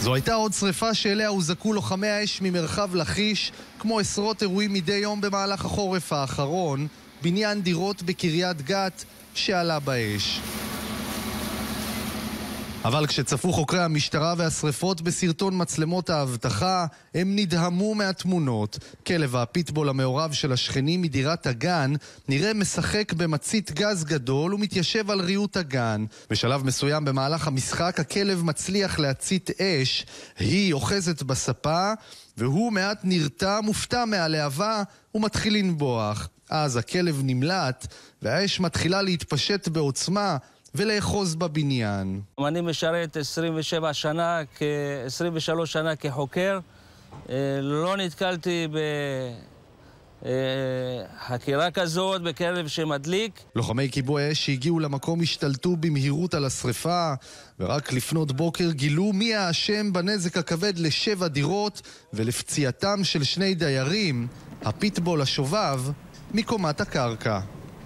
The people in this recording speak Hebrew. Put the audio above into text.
זו הייתה עוד שרפה שאליה הוזעקו לוחמי האש ממרחב לכיש, כמו עשרות אירועים מדי יום במהלך החורף האחרון, בניין דירות בקריית גת שעלה באש. אבל כשצפו חוקרי המשטרה והשרפות בסרטון מצלמות האבטחה, הם נדהמו מהתמונות. כלב הפיטבול המעורב של השכנים מדירת הגן נראה משחק במצית גז גדול ומתיישב על ריהוט הגן. בשלב מסוים במהלך המשחק הכלב מצליח להצית אש, היא אוחזת בספה, והוא מעט נרתע, מופתע מהלהבה ומתחיל לנבוח. אז הכלב נמלט, והאש מתחילה להתפשט בעוצמה, ולאחוז בבניין. אני משרת 27 שנה, 23 שנה כחוקר. אה, לא נתקלתי בחקירה כזאת, בכלב שמדליק. לוחמי כיבוי אש שהגיעו למקום השתלטו במהירות על השרפה, ורק לפנות בוקר גילו מי האשם בנזק הכבד לשבע דירות ולפציעתם של שני דיירים, הפיטבול השובב, מקומת הקרקע.